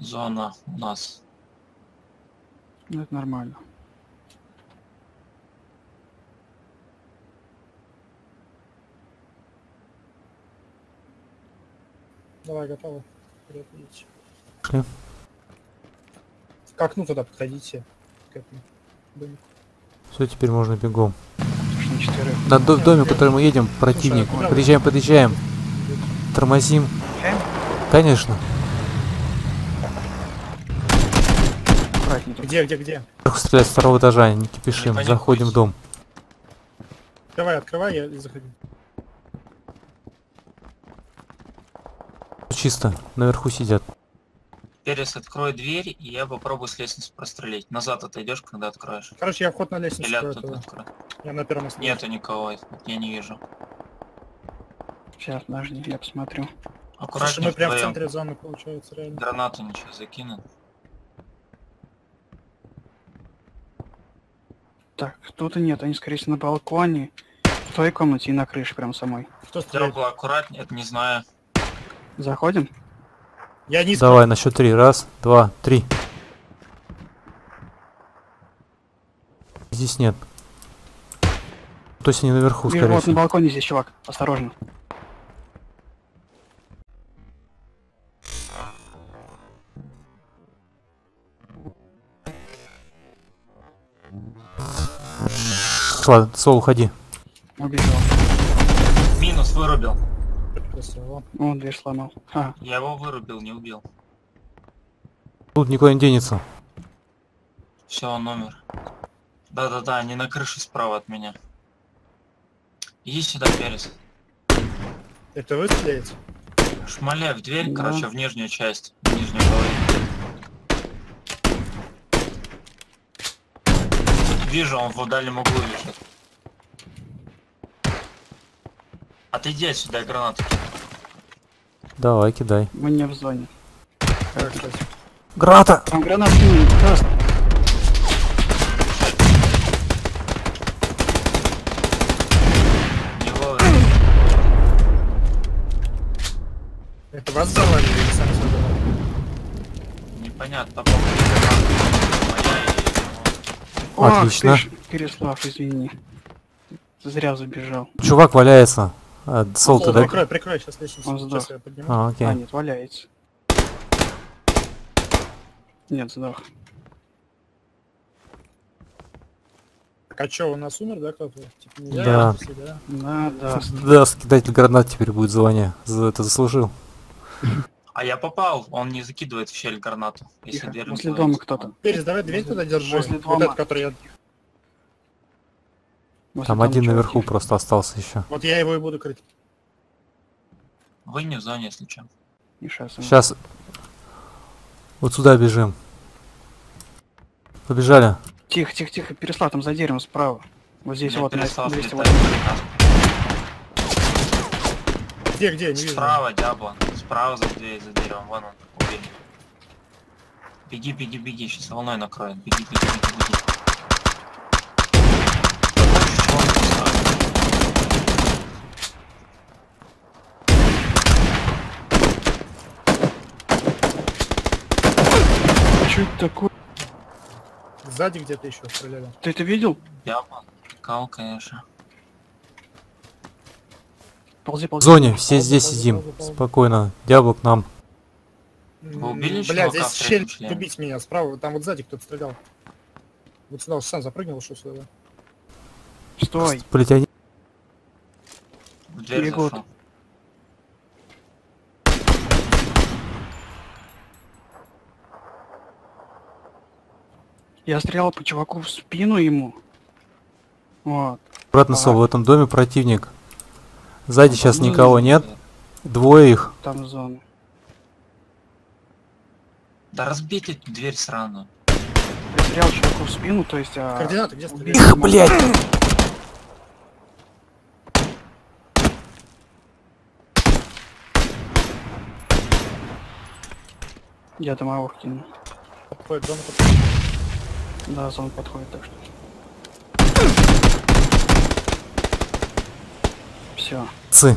Зона у нас. Ну, это нормально. Давай, готовы. Вперед идите. Пошли. К окну туда подходите. К этому домику. Все, теперь можно бегом. На до- доме, в который мы едем, противник. Подъезжаем, подъезжаем. Тормозим. Конечно. Аккуратнее тут. Где, где, где? Сверху стрелять с второго этажа, не кипишим. Не Заходим в дом. Открывай, открывай, я заходи. Чисто. Наверху сидят. Перес, открой дверь, и я попробую с лестницы прострелить. Назад отойдешь, когда откроешь. Короче, я вход на лестницу Или открою оттуда туда. открой. Я на первом основе. Нету никого, я не вижу. Сейчас, подожди, я посмотрю. Слушай, Аккуратнее мы прям в центре зоны, получается, реально. Гранату ничего закинут. Так, тут и нет, они, скорее всего, на балконе, в той комнате и на крыше прям самой. Кто стреляет? Дропла аккуратнее, это не знаю. Заходим? Я низко. Давай, на счет три. Раз, два, три. Здесь нет. То есть они наверху, Вижу, скорее вот на всего. балконе здесь чувак, осторожно. Ладно, Сол, уходи. Убежал. Минус вырубил. Красиво. Он дверь сломал. А, Я его вырубил, не убил. Тут никуда не денется. Все, он умер. Да-да-да, они на крыше справа от меня. Иди сюда, Перес. Это вы стреляете? Шмаляй в дверь, Да. короче, в нижнюю часть. В нижнюю половину. Вижу, он в дальнем углу лежит. Отойди отсюда, гранату. Давай, кидай. мы не в зоне. Граната! Там гранат просто. Это вас завалили или завалили? Непонятно, по-моему, граната. Моя и его. Отлично. Ты ж, Переслав, извини. Зря забежал. Чувак валяется. А, Сол, ты дай- прикрой, прикрой, сейчас лестницу. Он сдох. Сейчас я подниму. А, окей. А, нет, валяется. Нет, сдох. Так, а чё, у нас умер, да, кто-то? Типа, Да. если да? Да, да. Да, скидатель гранат теперь будет звоня. За это заслужил. А я попал, он не закидывает в щель гранату. Если Тихо, дверь откроется. дома кто-то. Перес, давай дверь туда держи. Вот дома. этот, который я... Возле Там один наверху просто остался еще. Вот я его и буду крыть. Вы не в зоне, если что. И сейчас. Сейчас вот сюда бежим. Побежали. Тихо, тихо, тихо. Переслав там за деревом справа. Вот здесь Меня вот, на Переслав 200 летает приказ. Где, где, не вижу. Справа, Дябло. Справа за дверь, за деревом. Вон он, убили. Беги, беги, беги, сейчас волной накроет. Беги, беги, беги, беги. Что это такое? Сзади где-то еще стреляли. Ты это видел? Дябло. Кал, конечно. Ползи, В ползи. зоне, все Пауза, здесь пауза, сидим. пауза. Спокойно. Дьявол к нам. Вы убили Бля, чувака здесь щель убить меня справа. Там вот сзади кто-то стрелял. Вот сюда, сам запрыгнул, что сюда. Стой. Дверь Бегут. зашел. Я стрелял по чуваку в спину ему. Вот. Обратно Ага. Сол, в этом доме противник. Сзади сейчас Ну, никого нет. Двое их. Там зона. Да разбейте эту дверь сраную. Я стрелял чуваку в спину, то есть... А... Координаты где стреляли? Их, блядь! Я домовых кину. Подходит, зона подходит. Да, зона подходит, так что... Все. Цы.